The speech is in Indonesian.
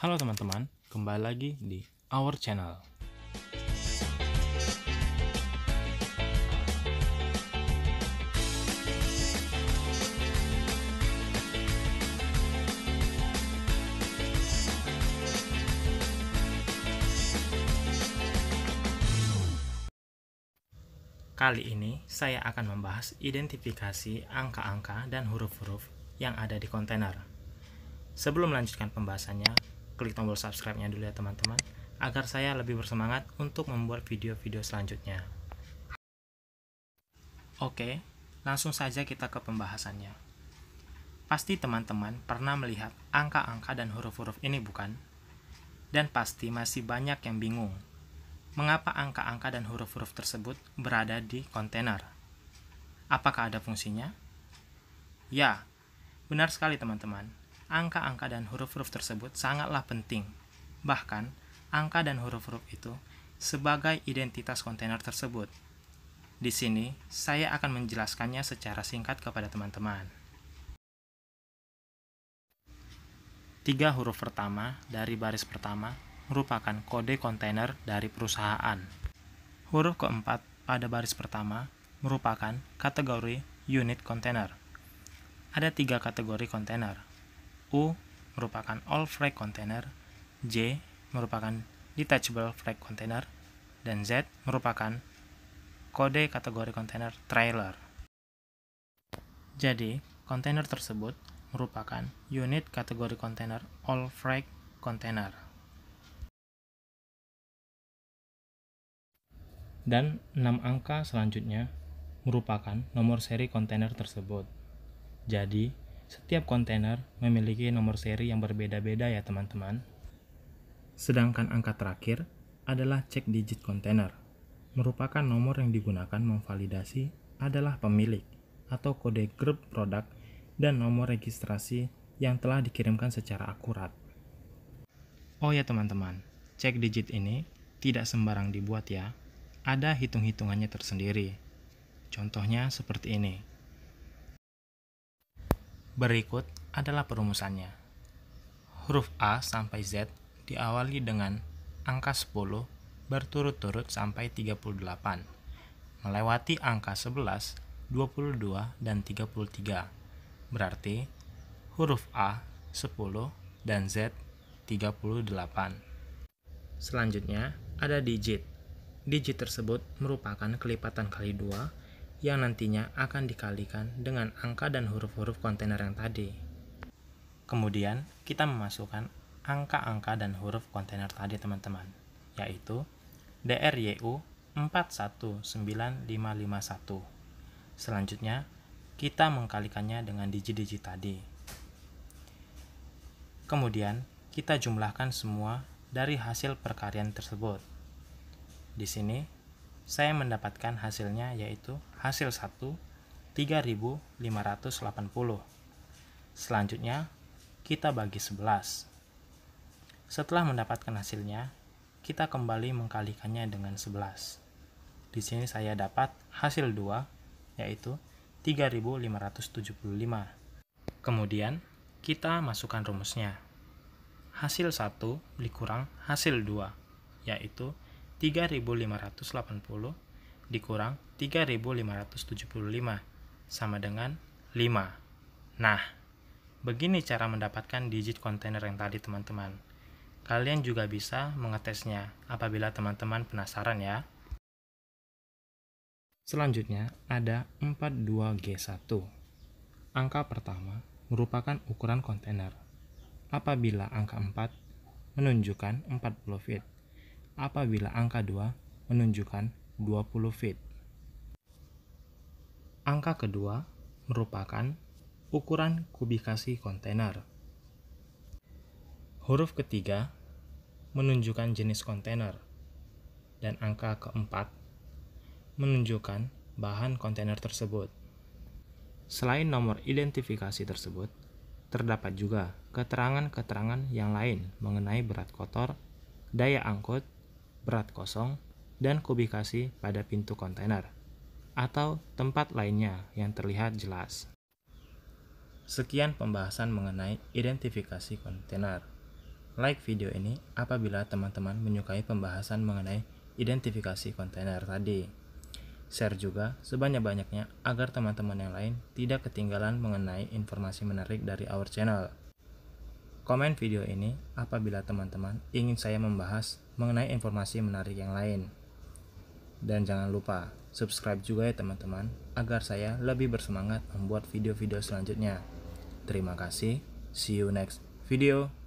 Halo teman-teman, kembali lagi di Our Channel. Kali ini saya akan membahas identifikasi angka-angka dan huruf-huruf yang ada di kontainer. Sebelum melanjutkan pembahasannya, klik tombol subscribe-nya dulu ya teman-teman, agar saya lebih bersemangat untuk membuat video-video selanjutnya. Oke, langsung saja kita ke pembahasannya. Pasti teman-teman pernah melihat angka-angka dan huruf-huruf ini bukan? Dan pasti masih banyak yang bingung mengapa angka-angka dan huruf-huruf tersebut berada di kontainer. Apakah ada fungsinya? Ya, benar sekali teman-teman. Angka-angka dan huruf-huruf tersebut sangatlah penting. Bahkan, angka dan huruf-huruf itu sebagai identitas kontainer tersebut. Di sini, saya akan menjelaskannya secara singkat kepada teman-teman. Tiga huruf pertama dari baris pertama merupakan kode kontainer dari perusahaan. Huruf keempat pada baris pertama merupakan kategori unit kontainer. Ada tiga kategori kontainer. U merupakan all freight container, J merupakan detachable freight container, dan Z merupakan kode kategori kontainer trailer. Jadi, kontainer tersebut merupakan unit kategori kontainer all freight container. dan 6 angka selanjutnya merupakan nomor seri kontainer tersebut. Jadi, setiap kontainer memiliki nomor seri yang berbeda-beda ya teman-teman. Sedangkan angka terakhir adalah cek digit kontainer, merupakan nomor yang digunakan memvalidasi adalah pemilik atau kode grup produk dan nomor registrasi yang telah dikirimkan secara akurat. Oh ya teman-teman, cek digit ini tidak sembarang dibuat ya, ada hitung-hitungannya tersendiri. Contohnya seperti ini. Berikut adalah perumusannya. Huruf A sampai Z diawali dengan angka 10 berturut-turut sampai 38, melewati angka 11, 22, dan 33. Berarti huruf A 10 dan Z 38. Selanjutnya ada digit Digit tersebut merupakan kelipatan kali dua yang nantinya akan dikalikan dengan angka dan huruf-huruf kontainer yang tadi. Kemudian, kita memasukkan angka-angka dan huruf kontainer tadi teman-teman, yaitu DRYU 419551. Selanjutnya, kita mengkalikannya dengan digit-digit tadi. Kemudian, kita jumlahkan semua dari hasil perkarian tersebut. Di sini saya mendapatkan hasilnya yaitu hasil 1 3580. Selanjutnya kita bagi 11. Setelah mendapatkan hasilnya, kita kembali mengkalikannya dengan 11. Di sini saya dapat hasil 2 yaitu 3575. Kemudian kita masukkan rumusnya. Hasil 1 dikurang hasil 2 yaitu 3580 dikurang 3575 sama dengan 5. Nah, begini cara mendapatkan digit kontainer yang tadi teman-teman. Kalian juga bisa mengetesnya apabila teman-teman penasaran ya. Selanjutnya ada 42G1. Angka pertama merupakan ukuran kontainer. Apabila angka 4 menunjukkan 40 feet apabila angka 2 menunjukkan 20 feet. Angka kedua merupakan ukuran kubikasi kontainer. Huruf ketiga menunjukkan jenis kontainer, dan angka keempat menunjukkan bahan kontainer tersebut. Selain nomor identifikasi tersebut, terdapat juga keterangan-keterangan yang lain mengenai berat kotor, daya angkut, berat kosong, dan kubikasi pada pintu kontainer, atau tempat lainnya yang terlihat jelas. Sekian pembahasan mengenai identifikasi kontainer. like video ini apabila teman-teman menyukai pembahasan mengenai identifikasi kontainer tadi. Share juga sebanyak-banyaknya agar teman-teman yang lain tidak ketinggalan mengenai informasi menarik dari our channel. Komen video ini apabila teman-teman ingin saya membahas mengenai informasi menarik yang lain. Dan jangan lupa subscribe juga ya teman-teman agar saya lebih bersemangat membuat video-video selanjutnya. Terima kasih, see you next video.